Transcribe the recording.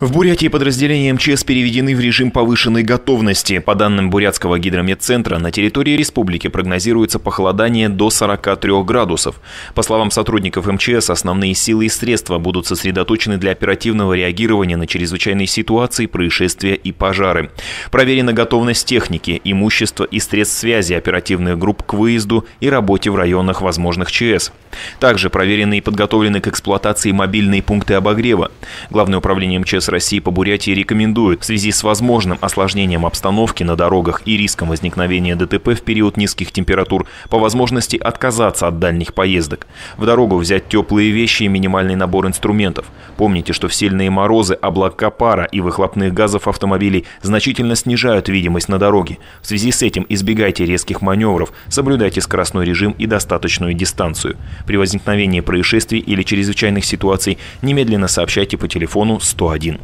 В Бурятии подразделения МЧС переведены в режим повышенной готовности. По данным Бурятского гидрометцентра, на территории республики прогнозируется похолодание до 43 градусов. По словам сотрудников МЧС, основные силы и средства будут сосредоточены для оперативного реагирования на чрезвычайные ситуации, происшествия и пожары. Проверена готовность техники, имущества и средств связи оперативных групп к выезду и работе в районах возможных ЧС. Также проверены и подготовлены к эксплуатации мобильные пункты обогрева. Главное управление МЧС России по Бурятии рекомендует в связи с возможным осложнением обстановки на дорогах и риском возникновения ДТП в период низких температур по возможности отказаться от дальних поездок. В дорогу взять теплые вещи и минимальный набор инструментов. Помните, что в сильные морозы облака пара и выхлопных газов автомобилей значительно снижают видимость на дороге. В связи с этим избегайте резких маневров, соблюдайте скоростной режим и достаточную дистанцию. При возникновении происшествий или чрезвычайных ситуаций немедленно сообщайте по телефону 101.